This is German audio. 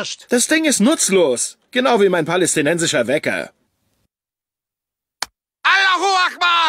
verarscht. Das Ding ist nutzlos. Genau wie mein palästinensischer Wecker. Allahu Akbar!